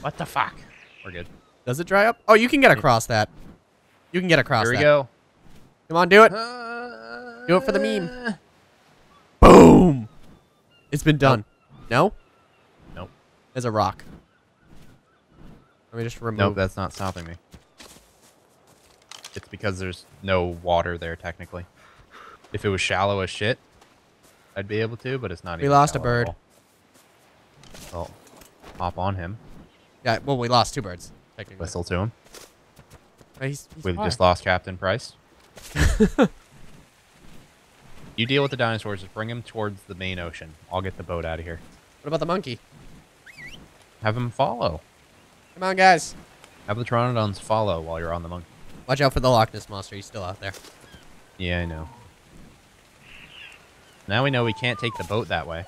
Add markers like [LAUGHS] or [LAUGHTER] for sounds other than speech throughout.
What the fuck? We're good. Does it dry up? Oh, you can get across that. You can get across Here we that. go. Come on, do it. Uh, Do it for the meme. Boom. It's been done. No? Nope. There's a rock. Let me just remove. Nope, that's not stopping me. It's because there's no water there, technically. If it was shallow as shit, I'd be able to, but it's not We even lost a bird. Well, hop on him. Yeah, well, we lost two birds. Whistle to him. Oh, he's, he's We've far. just lost Captain Price. [LAUGHS] you deal with the dinosaurs. Just bring him towards the main ocean. I'll get the boat out of here. What about the monkey? Have him follow. Come on, guys. Have the Pteranodons follow while you're on the monkey. Watch out for the Loch Ness monster. He's still out there. Yeah, I know. Now we know we can't take the boat that way.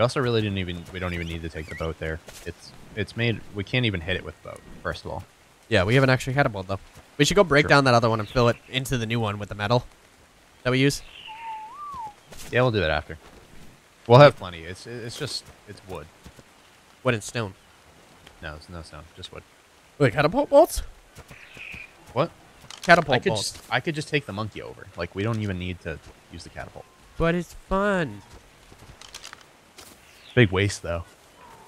We also really didn't even we don't even need to take the boat there. It's it's made we can't even hit it with boat, first of all. Yeah, we haven't actually had a boat, though. We should go break Sure. down that other one and fill it into the new one with the metal that we use. Yeah, we'll do that after. We'll have plenty. It's it's just it's wood. Wood and stone. No, it's no stone, just wood. Wait, catapult bolts? What? Catapult I could bolts. just I could just take the monkey over. Like we don't even need to use the catapult. But it's fun. Big waste though.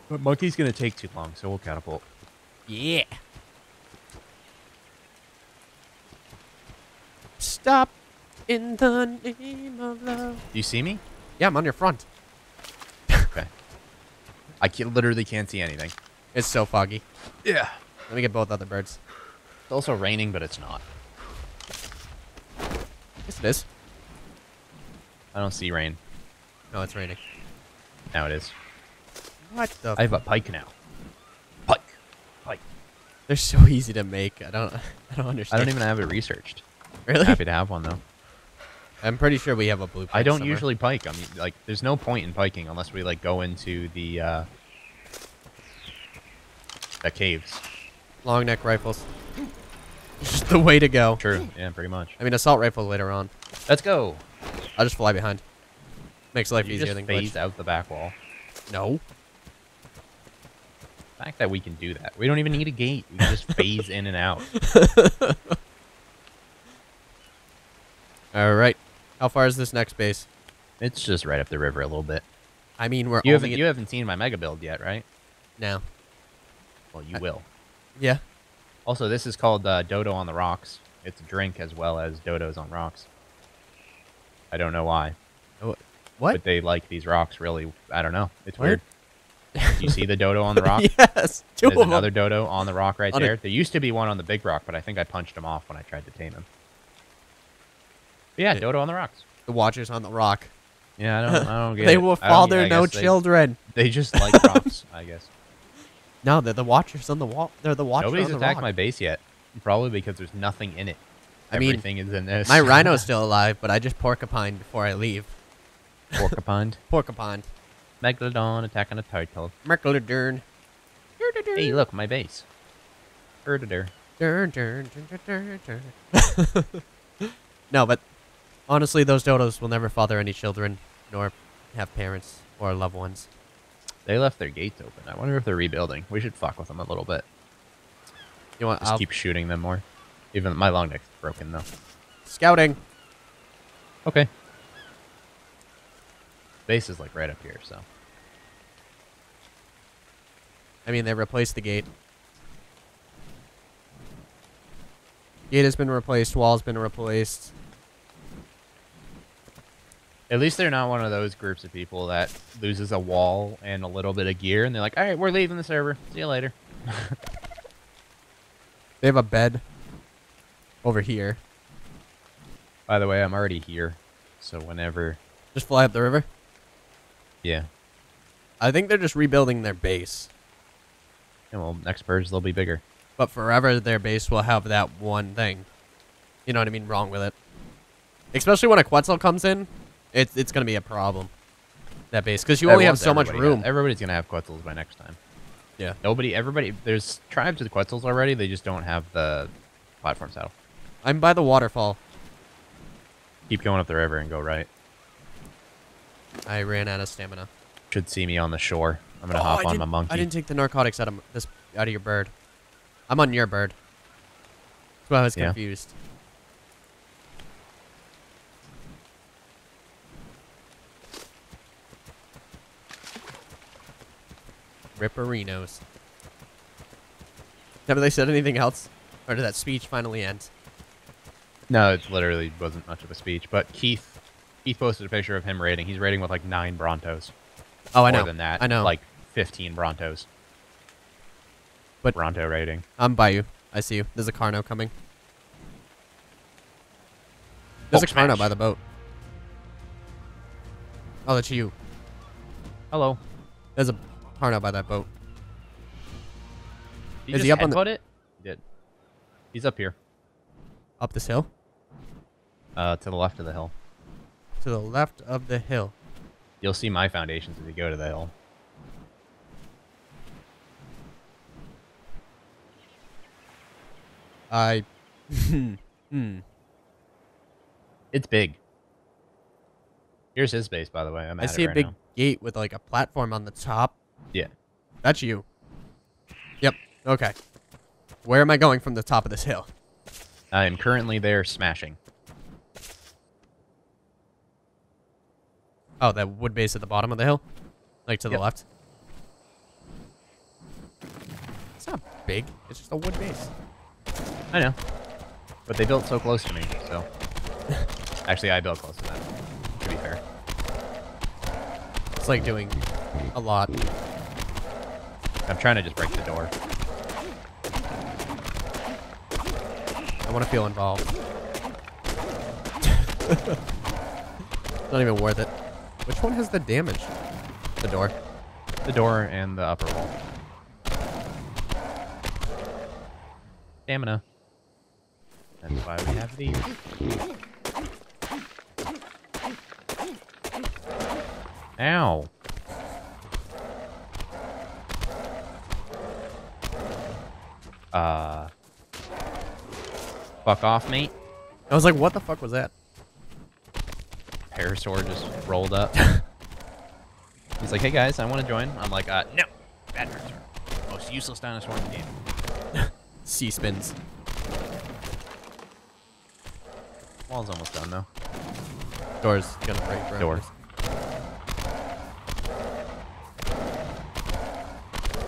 But monkey's gonna take too long, so we'll catapult. Yeah. Stop in the name of love. Do you see me? Yeah, I'm on your front. Okay. I can, literally can't see anything. It's so foggy. Yeah. Let me get both other birds. It's also raining, but it's not. Yes, it is. I don't see rain. No, it's raining. Now it is. What the? I have a pike now. Pike. Pike. They're so easy to make. I don't. [LAUGHS] I don't understand. I don't even have it researched. really. Happy to have one though. I'm pretty sure we have a blueprint. I don't somewhere. usually pike. I mean, like, there's no point in piking unless we like go into the uh, the caves. long neck rifles. Just the way to go. True. Yeah, pretty much. I mean, assault rifle later on. Let's go. I'll just fly behind. Makes life You easier just than phase glitch. out the back wall. No. The fact that we can do that. We don't even need a gate. We just [LAUGHS] phase in and out. [LAUGHS] All right. How far is this next base? It's just right up the river a little bit. I mean, we're You haven't you haven't seen my mega build yet, right? No. Well, you I- will. Yeah. Also, this is called uh, Dodo on the Rocks. It's a drink as well as Dodos on Rocks. I don't know why, What? but they like these rocks really. I don't know. It's What? weird. you see the Dodo on the [LAUGHS] rock? yes. Two There's another them. Dodo on the rock right On a- there. There used to be one on the big rock, but I think I punched him off when I tried to tame him. But yeah, Yeah. Dodo on the rocks. The watchers on the rock. Yeah, I don't. I don't [LAUGHS] get they it. will father no they- children. They just like [LAUGHS] rocks, I guess. No, they're the watchers on the wall. They're the watchers Nobody's on the attacked rock. my base yet. Probably because there's nothing in it. I mean, Everything is in this. My rhino's still alive, but I just porcupine before I leave. Porcupine. [LAUGHS] Porcupine. Megalodon attacking a turtle. Merclodern. Hey, look, my base. Erdader. [LAUGHS] No, but honestly, those dodos will never father any children, nor have parents or loved ones. They left their gates open. I wonder if they're rebuilding. We should fuck with them a little bit. You want? Just I'll, keep shooting them more. Even my long neck's broken though. scouting. Okay. Base is like right up here, so I mean, they replaced the gate. Gate has been replaced. Wall's been replaced. at least they're not one of those groups of people that loses a wall and a little bit of gear, and they're like, "All right, we're leaving the server. See you later." [LAUGHS] They have a bed over here. By the way, I'm already here, so whenever, Just fly up the river. Yeah, I think they're just rebuilding their base. yeah well, next purge they'll be bigger. But forever, their base will have that one thing. You know what I mean? Wrong with it. Especially when a Quetzal comes in, it's it's gonna be a problem. That base, because you only have so much room. got- everybody's gonna have Quetzals by next time. yeah. Nobody, everybody, there's tribes with Quetzals already. They just don't have the platform saddle. I'm by the waterfall. Keep going up the river and go right. I ran out of stamina. Should see me on the shore. I'm gonna Oh, hop I on my monkey. I didn't take the narcotics out of this out of your bird. I'm on your bird. That's why I was Yeah. confused. Ripperinos. Have they said anything else? Or did that speech finally end? No, it literally wasn't much of a speech. But Keith, Keith posted a picture of him raiding. He's raiding with like nine Brontos. Oh, I More know. than that. I know. Like 15 Brontos. But- Bronto raiding. I'm by you. I see you. There's a Carno coming. There's a Carno smash. by the boat. Oh, that's you. Hello. There's a Carno by that boat. Did Is he up on the- it? He did. He's up here. Up this hill? Uh, to the left of the hill. To the left of the hill. You'll see my foundations if you go to the hill. I. hmm. [LAUGHS] It's big. Here's his base, by the way. I'm I see it a right big now. gate with like a platform on the top. Yeah. That's you. Yep. Okay. Where am I going from the top of this hill? I am currently there smashing. Oh, that wood base at the bottom of the hill? Like to the Yep. left? It's not big. It's just a wood base. I know. But they built so close to me, so. [LAUGHS] Actually, I built close to them, to be fair. It's like doing a lot. I'm trying to just break the door. I want to feel involved. [LAUGHS] Not even worth it. Which one has the damage? The door. The door and the upper wall. Stamina. That's why we have these. Ow. Uh. Fuck off, mate. I was like, what the fuck was that? Parasaur just rolled up. [LAUGHS] He's like, hey guys, I want to join. I'm like, uh, no. Bad Parasaur. Most useless dinosaur in the game. [LAUGHS] Sea spins. Wall's almost done though. Door's gonna break. for Door.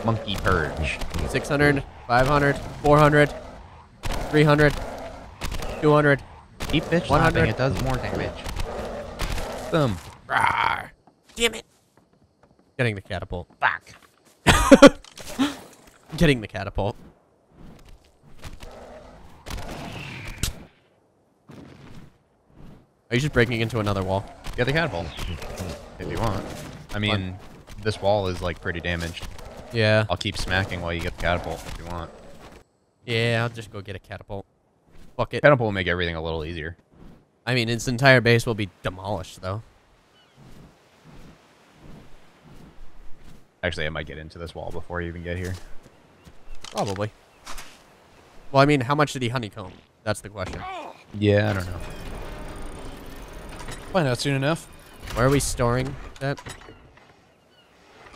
Monkey purge. 600, 500, 400, 300, 200. Keep bitch 100. slapping, it does more damage. Boom. Rawr. Damn it. Getting the catapult. Fuck. [LAUGHS] Getting the catapult. Are you just breaking into another wall? Get the catapult. If you want. I mean, this wall is like pretty damaged. Yeah. I'll keep smacking while you get the catapult if you want. Yeah, I'll just go get a catapult. Fuck it. Catapult will make everything a little easier. I mean, its entire base will be demolished, though. Actually, I might get into this wall before you even get here. Probably. Well, I mean, how much did he honeycomb? That's the question. Yeah, I don't know. Find out soon enough. Where are we storing that?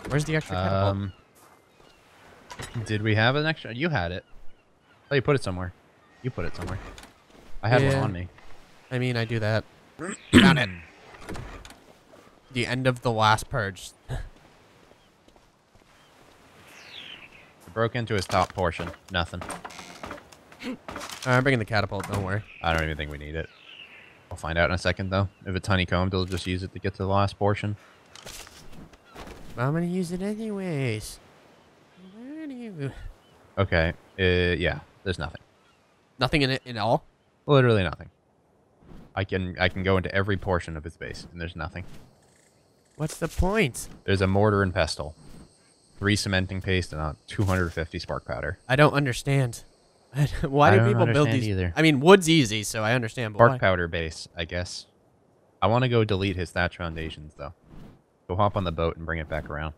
Where's the extra catapult? Um, did we have an extra? You had it. Oh, you put it somewhere. You put it somewhere. I had Yeah. one on me. I mean, I do that. Found it. The end of the last purge. Broke into his top portion. Nothing. I'm bringing the catapult. Don't worry. I don't even think we need it. I'll find out in a second, though. If it's honeycombed, they'll just use it to get to the last portion. I'm gonna use it anyways. Where do you? Okay. Uh, yeah. There's nothing. Nothing in it in all. Literally nothing. I can I can go into every portion of his base, and there's nothing. What's the point? There's a mortar and pestle, three cementing paste, and a 250 spark powder. I don't understand. [LAUGHS] why do people build these? either. I mean, wood's easy, so I understand. But Spark powder base, I guess. I want to go delete his thatch foundations, though. Go hop on the boat and bring it back around.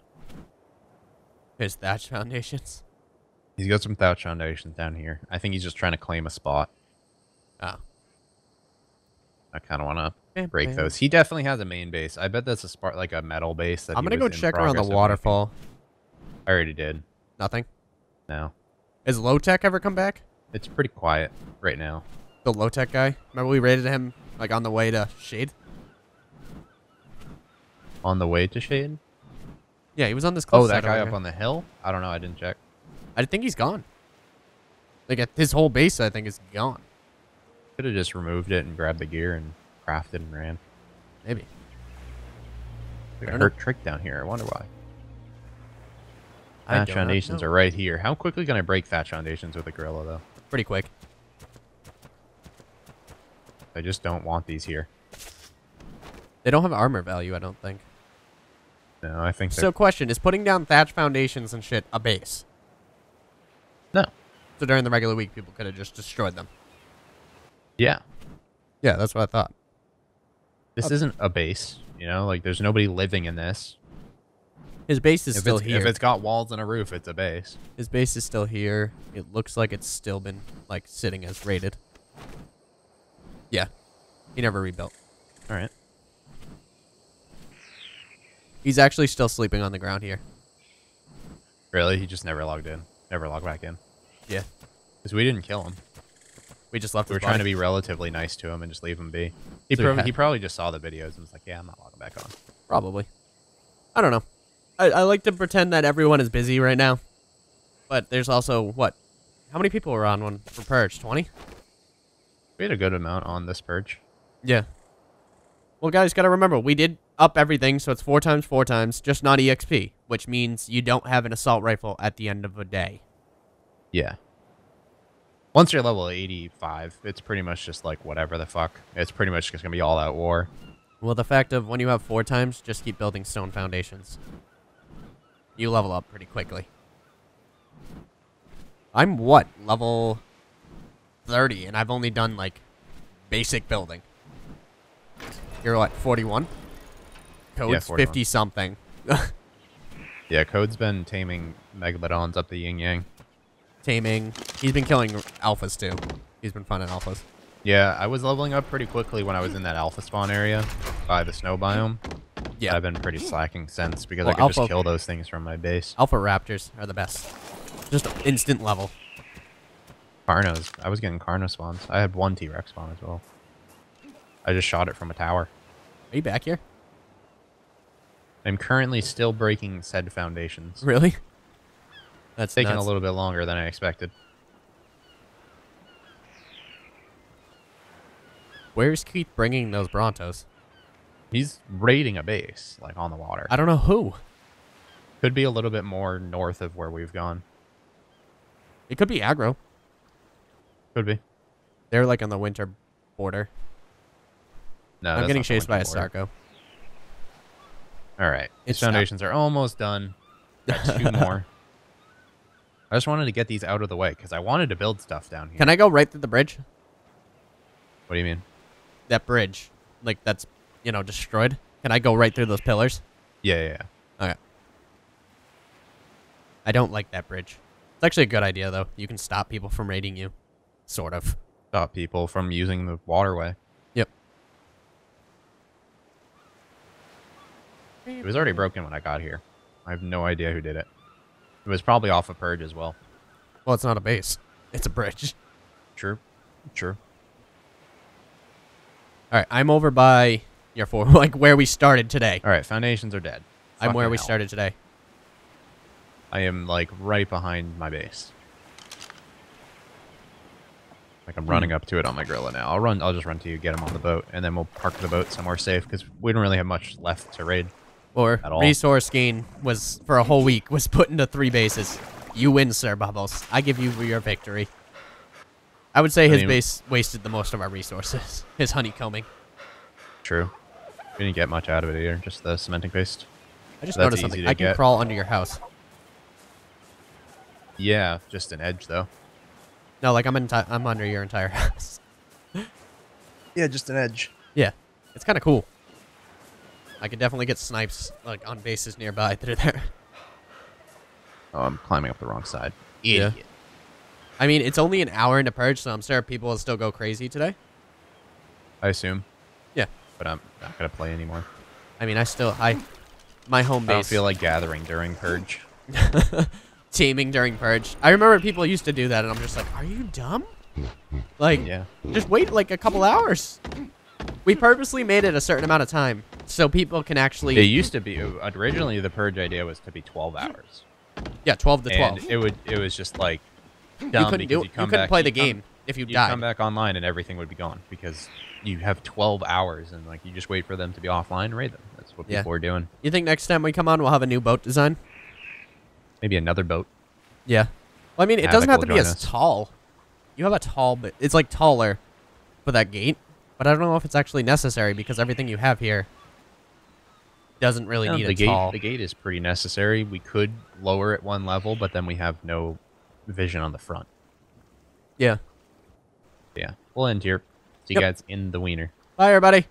His thatch foundations. He's got some thatch foundations down here. I think he's just trying to claim a spot. Oh, I kind of want to break those. He definitely has a main base. I bet that's a spark like a metal base. That I'm gonna go check around the progress making. waterfall. I already did. Nothing. No, Has low tech ever come back? it's pretty quiet right now. The low tech guy. Remember we raided him like on the way to Shade. On the way to Shade. Yeah, he was on this oh, cliff Oh, that guy up here. on the hill. I don't know. I didn't check. I think he's gone. Like his whole base, I think, is gone. Could have just removed it and grabbed the gear and crafted and ran. Maybe. Like a hurt trick down here. I wonder why. I Thatch foundations know. are right here. How quickly can I break thatch foundations with a gorilla though? Pretty quick. I just don't want these here. They don't have armor value, I don't think. No, I think so. question: Is putting down thatch foundations and shit a base? No. So during the regular week, people could have just destroyed them. Yeah, Yeah, that's what I thought. this Okay. isn't a base. You know, like there's nobody living in this. His base is If still here. if it's got walls and a roof, it's a base. His base is still here. It looks like it's still been like sitting as rated. Yeah, he never rebuilt. All right. He's actually still sleeping on the ground here. Really? He just never logged in. Never logged back in. Yeah, Because we didn't kill him. We just left. We were his trying to be relatively nice to him and just leave him be. He, So he prob- he probably just saw the videos and was like, yeah, I'm not logging back on. Probably. I don't know. I, I like to pretend that everyone is busy right now. But there's also, what? How many people were on one for Purge? 20? We had a good amount on this purge. Yeah. Well, guys, got to remember, we did up everything, so it's four times four times, just not EXP, which means you don't have an assault rifle at the end of a day. Yeah. Once you're level 85, it's pretty much just like whatever the fuck. It's pretty much just going to be all out war. Well, the fact of when you have four times, just keep building stone foundations. You level up pretty quickly. I'm what? Level 30, and I've only done like basic building. You're what, 41? Code's 41. 50 something. [LAUGHS] Yeah, Code's been taming Megalodons up the yin yang. Taming. He's been killing alphas too. He's been finding alphas. Yeah, I was leveling up pretty quickly when I was in that alpha spawn area by the snow biome. Yeah. I've been pretty slacking since because Well, I could alpha- just kill those things from my base. Alpha raptors are the best. Just instant level. Carnos. I was getting Carno spawns. I had one T-Rex spawn as well. I just shot it from a tower. Are you back here? I'm currently still breaking said foundations. Really? That's Taking nuts. a little bit longer than I expected. Where's Keith bringing those Brontos? He's raiding a base, like on the water. I don't know who. Could be a little bit more north of where we've gone. It could be aggro. Could be. They're like on the winter border. No, I'm getting chased by a winter border. Sarco. All right. These It's not- foundations are almost done. Got [LAUGHS] two more. I just wanted to get these out of the way because I wanted to build stuff down here. Can I go right through the bridge? What do you mean? That bridge, like that's you know destroyed. Can I go right through those pillars? Yeah, yeah, yeah. Okay. I don't like that bridge. It's actually a good idea though. You can stop people from raiding you, sort of. Stop people from using the waterway. Yep. It was already broken when I got here. I have no idea who did it. It was probably off of Purge as well. Well, it's not a base. It's a bridge. True. True. All right, I'm over by your four, [LAUGHS] like where we started today. All right, foundations are dead. I'm where we hell. started today. I am like right behind my base. Like I'm Hmm. running up to it on my gorilla now. I'll run. I'll just run to you, get him on the boat, and then we'll park the boat somewhere safe because we don't really have much left to raid. Or At all. resource gain was for a whole week was put into three bases. You win, Sir Bubbles. I give you your victory. I would say I his mean- base wasted the most of our resources. [LAUGHS] His honeycombing. True. We didn't get much out of it either. Just the cementing paste. I just That's noticed something. I can get. crawl under your house. Yeah, just an edge though. No, like I'm enti- I'm under your entire [LAUGHS] house. Yeah, just an edge. yeah, it's kind of cool. I could definitely get snipes like on bases nearby [LAUGHS] that are there. Oh, I'm climbing up the wrong side. Yeah. Idiot. I mean, it's only an hour into purge, so I'm sure people will still go crazy today. I assume. Yeah. but I'm not gonna play anymore. I mean, I still I my home base. I don't feel like gathering during purge. [LAUGHS] teaming during purge. I remember people used to do that, and I'm just like, are you dumb? Like, Yeah. just wait like a couple hours. We purposely made it a certain amount of time so people can actually It used to be originally the purge idea was to be 12 hours, yeah, 12 to 12. and it would it was just like dumb you couldn't because do you. You couldn't back, play the come- game if you You'd died. come back online and everything would be gone because you have 12 hours and like you just wait for them to be offline and raid them. That's what Yeah. people are doing. You think next time we come on we'll have a new boat design? Maybe another boat. Yeah. Well, I mean, it Havoc doesn't have to be as us. tall. You have a tall, but it's like taller for that gate. But I don't know if it's actually necessary because everything you have here doesn't really No, need the a gate tall. the gate is pretty necessary. We could lower it one level, but then we have no vision on the front. Yeah. Yeah. We'll end here. See Yep. you guys in the wiener. Bye, everybody.